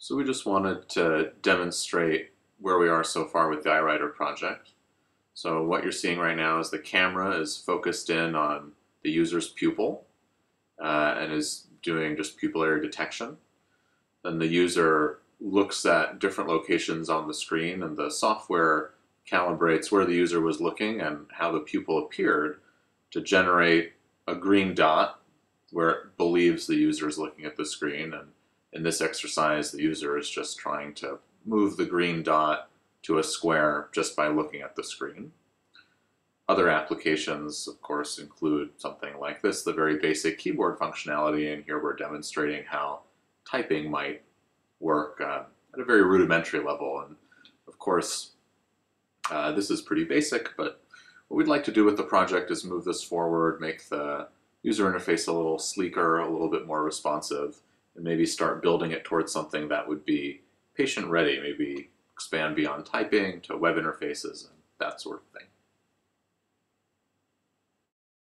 So we just wanted to demonstrate where we are so far with the EyeWriter project. So what you're seeing right now is the camera is focused in on the user's pupil uh, and is doing just pupillary detection. Then the user looks at different locations on the screen and the software calibrates where the user was looking and how the pupil appeared to generate a green dot where it believes the user is looking at the screen and in this exercise, the user is just trying to move the green dot to a square just by looking at the screen. Other applications, of course, include something like this, the very basic keyboard functionality, and here we're demonstrating how typing might work uh, at a very rudimentary level. And of course, uh, this is pretty basic, but what we'd like to do with the project is move this forward, make the user interface a little sleeker, a little bit more responsive, and maybe start building it towards something that would be patient ready, maybe expand beyond typing to web interfaces and that sort of thing.